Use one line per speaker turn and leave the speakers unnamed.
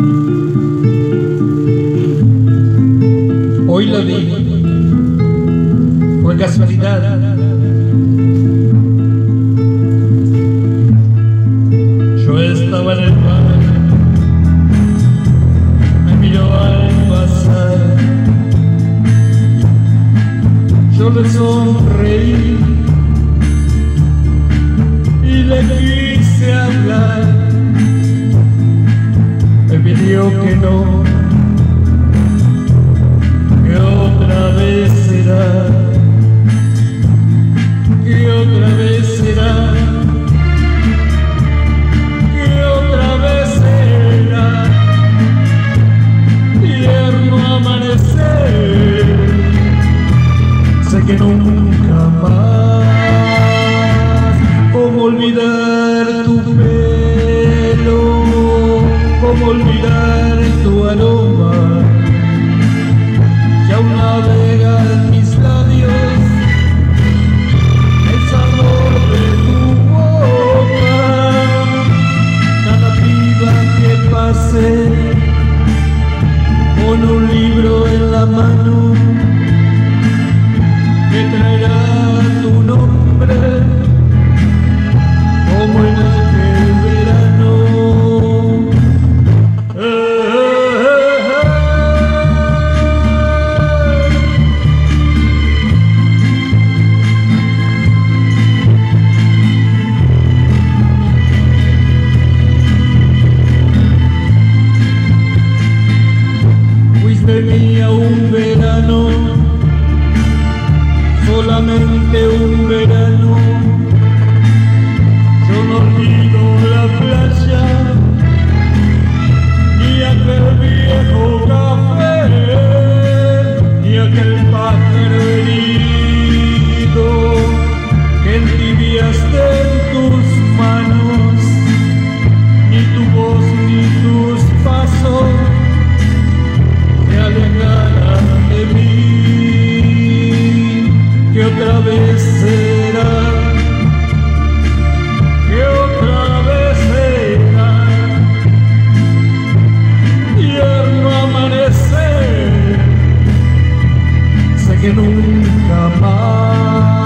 Hoy lo vi, fue casualidad. Yo estaba en el bar, me miró al pasar. Yo le sonreí y le quise hablar. Que no, que otra vez será, que otra vez será, que otra vez será, tierno amanecer, sé que nunca más, cómo olvidar con un libro en la mano solamente un verano. Yo no olvido la playa ni aquel viejo café, ni aquel pájaro herido que entibiaste otra vez será que otra vez será y al no amanecer sé que nunca más